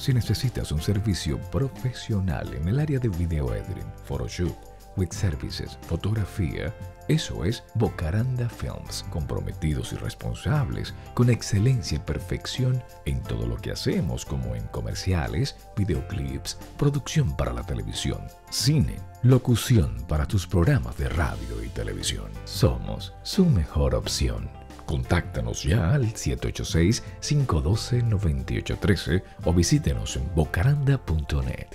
Si necesitas un servicio profesional en el área de video editing, photoshoot, with services, fotografía, eso es Bocaranda Films, comprometidos y responsables, con excelencia y perfección en todo lo que hacemos, como en comerciales, videoclips, producción para la televisión, cine, locución para tus programas de radio y televisión. Somos su mejor opción. Contáctanos ya al 786-512-9813 o visítenos en bocaranda.net.